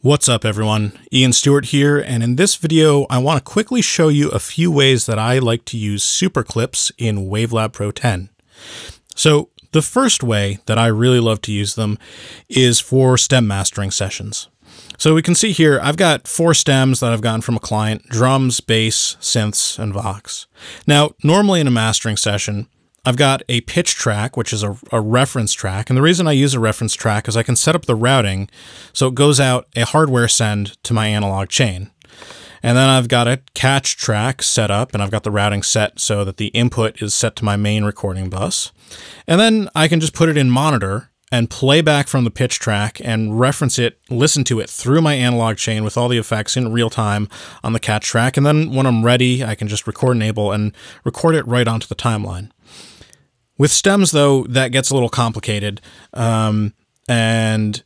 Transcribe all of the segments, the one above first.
What's up everyone, Ian Stewart here, and in this video I want to quickly show you a few ways that I like to use super clips in Wavelab Pro 10. So the first way that I really love to use them is for stem mastering sessions. So we can see here, I've got four stems that I've gotten from a client, drums, bass, synths, and Vox. Now, normally in a mastering session, I've got a pitch track, which is a, a, reference track. And the reason I use a reference track is I can set up the routing so it goes out a hardware send to my analog chain. And then I've got a catch track set up and I've got the routing set so that the input is set to my main recording bus. And then I can just put it in monitor and play back from the pitch track and reference it, listen to it through my analog chain with all the effects in real time on the catch track. And then when I'm ready, I can just record enable and record it right onto the timeline. With stems, though, that gets a little complicated. Um, and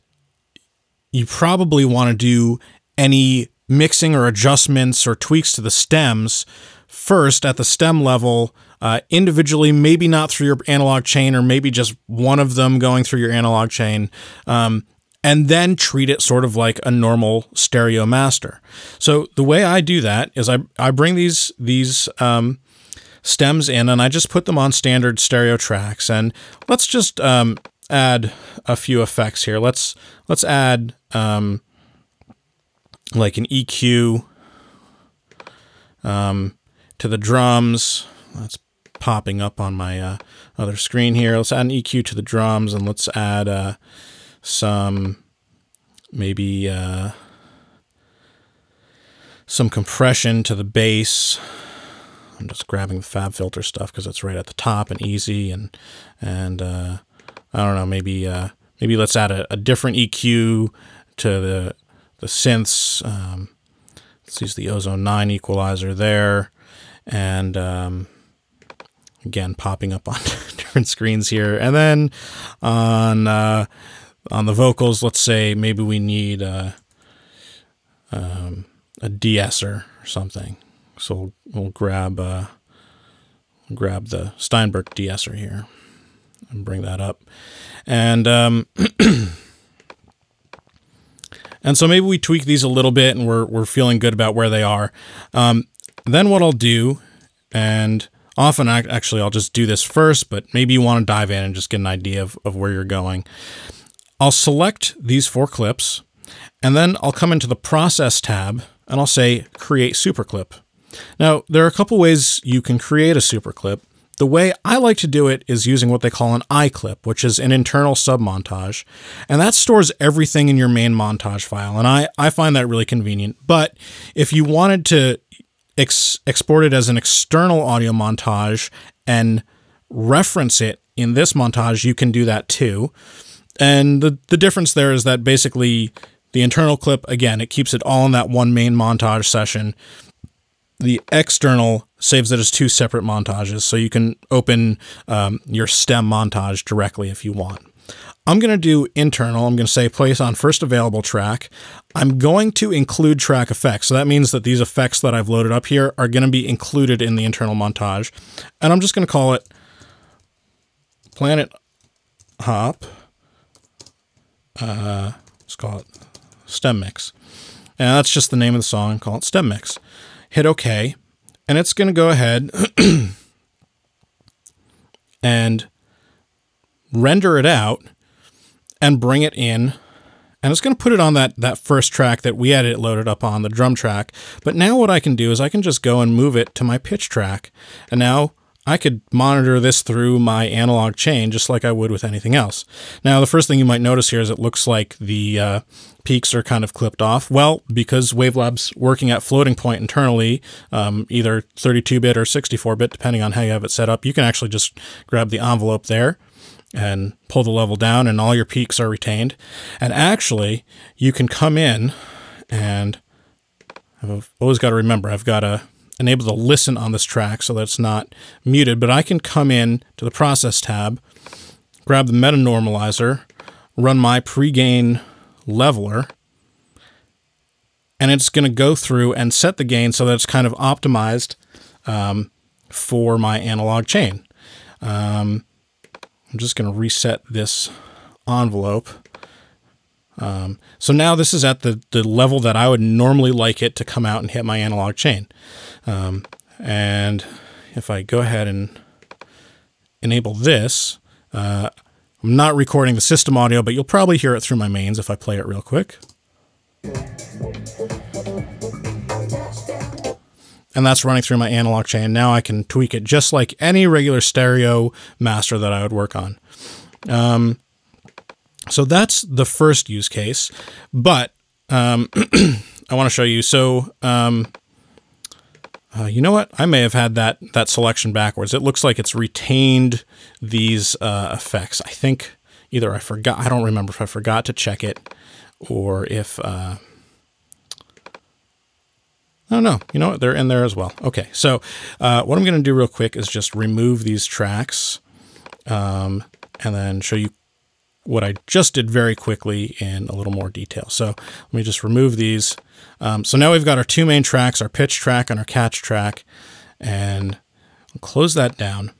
you probably want to do any mixing or adjustments or tweaks to the stems first at the stem level uh, individually, maybe not through your analog chain or maybe just one of them going through your analog chain. Um, and then treat it sort of like a normal stereo master. So the way I do that is I, I bring these these um, stems in and I just put them on standard stereo tracks. And let's just um, add a few effects here. Let's let's add um, like an EQ um, to the drums. That's popping up on my uh, other screen here. Let's add an EQ to the drums and let's add uh, some maybe uh, some compression to the bass. I'm just grabbing the FabFilter stuff because it's right at the top and easy and and uh, I don't know maybe uh, maybe let's add a, a, different EQ to the the synths. Um, let's use the Ozone 9 equalizer there and um, again popping up on different screens here and then on uh, on the vocals let's say maybe we need a, um, a de-esser or something so we'll, we'll grab uh, grab the Steinberg de-esser here and bring that up. And um, and so maybe we tweak these a little bit and we're, we're feeling good about where they are. Um, then what I'll do, and often I, actually I'll just do this first, but maybe you want to dive in and just get an idea of, of where you're going. I'll select these four clips and then I'll come into the process tab and I'll say create superclip. Now, there are a couple ways you can create a superclip. The way I like to do it is using what they call an iClip, which is an internal submontage, and that stores everything in your main montage file, and I, I find that really convenient. But if you wanted to ex export it as an external audio montage and reference it in this montage, you can do that too. And the, the difference there is that basically the internal clip, again, it keeps it all in that one main montage session the external saves it as two separate montages, so you can open um, your stem montage directly if you want. I'm going to do internal. I'm going to say place on first available track. I'm going to include track effects. So that means that these effects that I've loaded up here are going to be included in the internal montage. And I'm just going to call it Planet Hop. Uh, let's call it Stem Mix. And that's just the name of the song. Call it Stem Mix hit OK, and it's going to go ahead and render it out and bring it in. And it's going to put it on that, that first track that we had it loaded up on, the drum track. But now what I can do is I can just go and move it to my pitch track. And now I could monitor this through my analog chain just like I would with anything else. Now, the first thing you might notice here is it looks like the uh, peaks are kind of clipped off. Well, because Wavelab's working at floating point internally, um, either 32-bit or 64-bit, depending on how you have it set up, you can actually just grab the envelope there and pull the level down and all your peaks are retained. And actually, you can come in and I've always got to remember, I've got to enable able to listen on this track so that it's not muted, but I can come in to the process tab, grab the meta normalizer, run my pregain leveler, and it's going to go through and set the gain so that it's kind of optimized um, for my analog chain. Um, I'm just going to reset this envelope. Um, so now this is at the, the level that I would normally like it to come out and hit my analog chain. Um, and if I go ahead and enable this, uh, I'm not recording the system audio, but you'll probably hear it through my mains if I play it real quick. And that's running through my analog chain. Now I can tweak it just like any regular stereo master that I would work on. Um, so that's the first use case, but um, I want to show you. So, um, uh, you know what? I may have had that that selection backwards. It looks like it's retained these uh, effects. I think either I forgot. I don't remember if I forgot to check it, or if. Uh, Oh no, you know what? They're in there as well. Okay, so uh, what I'm going to do real quick is just remove these tracks um, and then show you what I just did very quickly in a little more detail. So let me just remove these. Um, so now we've got our two main tracks, our pitch track and our catch track, and I'll close that down.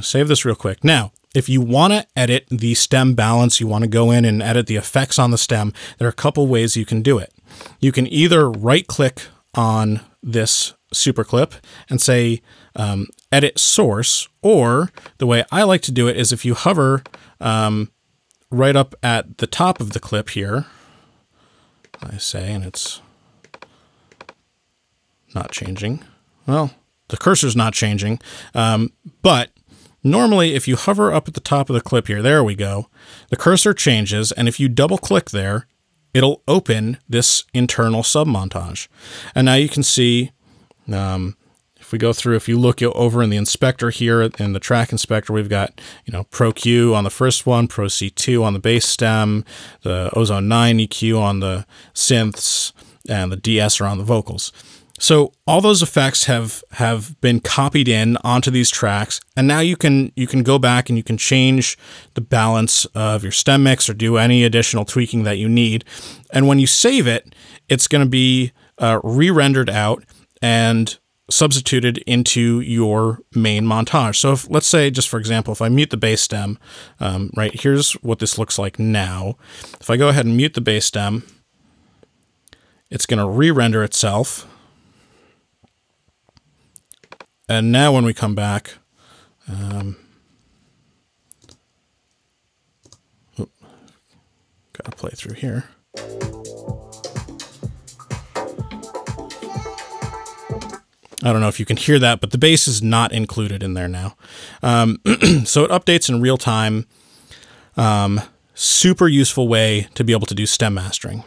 save this real quick. Now, if you want to edit the stem balance, you want to go in and edit the effects on the stem, there are a couple ways you can do it. You can either right click on this super clip and say um, edit source, or the way I like to do it is if you hover um, right up at the top of the clip here, I say, and it's not changing. Well, the cursor's not changing, um, but normally if you hover up at the top of the clip here, there we go, the cursor changes, and if you double click there, it'll open this internal submontage. And now you can see um, if we go through, if you look over in the inspector here in the track inspector, we've got, you know, Pro Q on the first one, Pro C2 on the bass stem, the Ozone 9 EQ on the synths, and the de-esser on the vocals. So all those effects have have been copied in onto these tracks, and now you can you can go back and you can change the balance of your stem mix or do any additional tweaking that you need. And when you save it, it's going to be uh, re-rendered out and substituted into your main montage. So if, let's say, just for example, if I mute the bass stem, um, right, here's what this looks like now. If I go ahead and mute the bass stem, it's going to re-render itself. And now when we come back, um, gotta play through here. I don't know if you can hear that, but the bass is not included in there now. Um, so it updates in real time. Um, super useful way to be able to do stem mastering.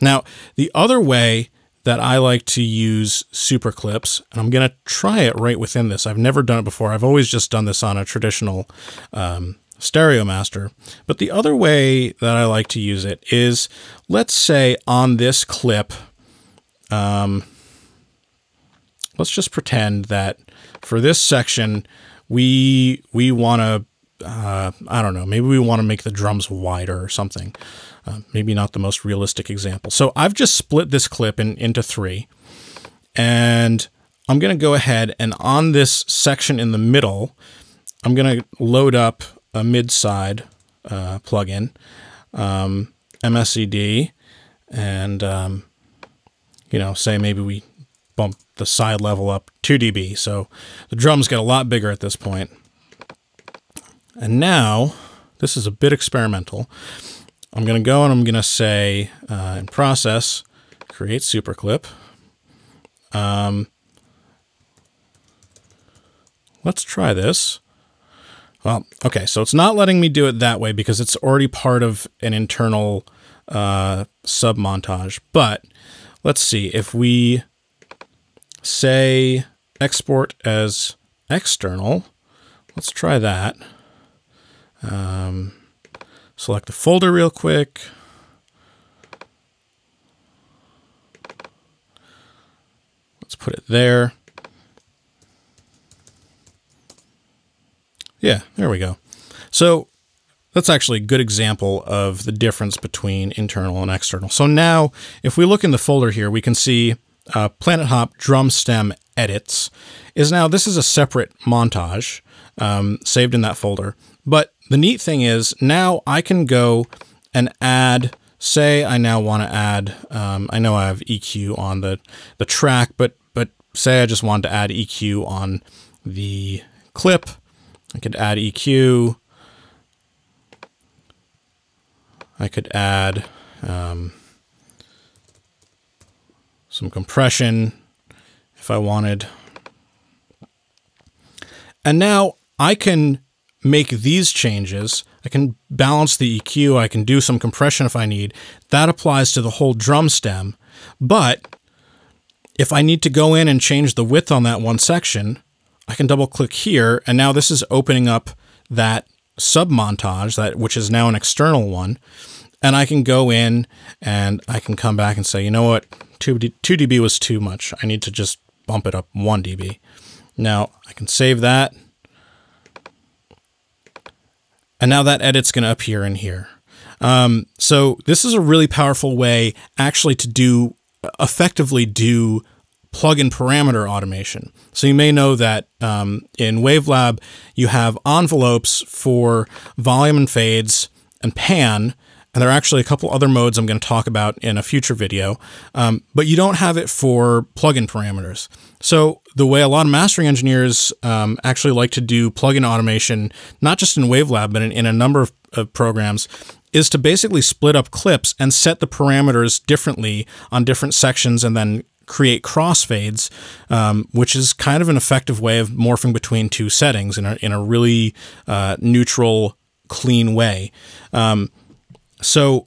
Now, the other way that I like to use super clips, and I'm going to try it right within this. I've never done it before. I've always just done this on a traditional um, stereo master. But the other way that I like to use it is, let's say on this clip, um, let's just pretend that for this section, we we want to uh, I don't know, maybe we want to make the drums wider or something. Uh, maybe not the most realistic example. So I've just split this clip in, into three, and I'm going to go ahead and on this section in the middle, I'm going to load up a mid-side uh, plugin, um, MSED, and um, you know, say maybe we bump the side level up 2 dB. So the drums get a lot bigger at this point. And now, this is a bit experimental. I'm going to go and I'm going to say uh, in process, create superclip. Um, let's try this. Well, okay, so it's not letting me do it that way because it's already part of an internal uh, sub montage. But let's see if we say export as external. Let's try that. Um, select the folder real quick. Let's put it there. Yeah, there we go. So that's actually a good example of the difference between internal and external. So now, if we look in the folder here, we can see uh, Planet Hop drum stem edits is now, this is a separate montage um, saved in that folder. But the neat thing is now I can go and add say I now want to add, um, I know I have EQ on the, the track, but, but say I just wanted to add EQ on the clip. I could add EQ. I could add um, some compression if I wanted. And now I can make these changes. I can balance the EQ. I can do some compression if I need. That applies to the whole drum stem. But if I need to go in and change the width on that one section, I can double click here. And now this is opening up that sub montage that which is now an external one. And I can go in and I can come back and say, you know what, 2, 2 dB was too much. I need to just bump it up 1 dB. Now I can save that. And now that edit's going to appear in here. Um, so this is a really powerful way actually to do effectively do plugin parameter automation. So you may know that um, in Wavelab, you have envelopes for volume and fades and pan, and there are actually a couple other modes I'm going to talk about in a future video, um, but you don't have it for plugin parameters. So the way a lot of mastering engineers um, actually like to do plugin automation, not just in Wavelab, but in, in a number of, programs, is to basically split up clips and set the parameters differently on different sections and then create crossfades, um, which is kind of an effective way of morphing between two settings in a, in a really uh, neutral, clean way. Um, so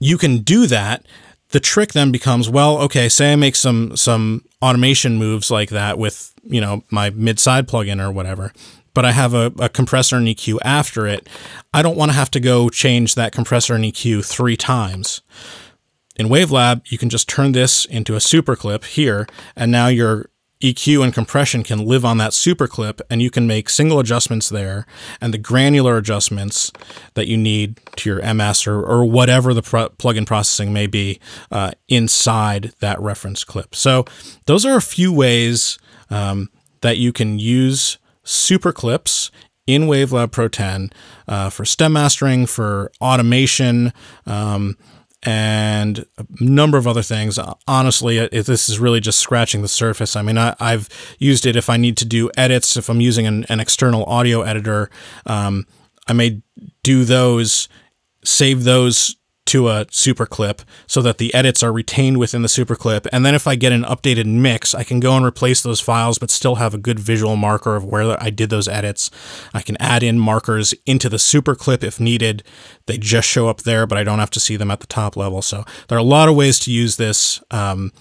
you can do that. The trick then becomes, well, okay, say I make some some automation moves like that with, you know, my mid-side plugin or whatever, but I have a, a compressor and EQ after it. I don't want to have to go change that compressor and EQ three times. In Wavelab, you can just turn this into a super clip here, and now your EQ and compression can live on that super clip and you can make single adjustments there and the granular adjustments that you need to your MS or, or whatever the pro plugin processing may be uh, inside that reference clip. So those are a few ways um, that you can use super clips in Wavelab Pro 10 uh, for stem mastering, for automation, um, and a number of other things. Honestly, it, this is really just scratching the surface. I mean, I, have used it if I need to do edits, if I'm using an, an external audio editor, um, I may do those, save those to a super clip so that the edits are retained within the super clip. And then if I get an updated mix, I can go and replace those files, but still have a good visual marker of where I did those edits. I can add in markers into the super clip if needed. They just show up there, but I don't have to see them at the top level. So there are a lot of ways to use this. Um,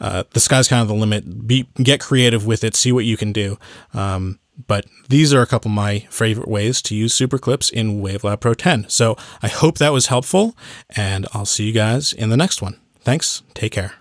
uh, the sky's kind of the limit. Be, get creative with it. See what you can do. Um, but these are a couple of my favorite ways to use super clips in Wavelab Pro 10. So I hope that was helpful, and I'll see you guys in the next one. Thanks. Take care.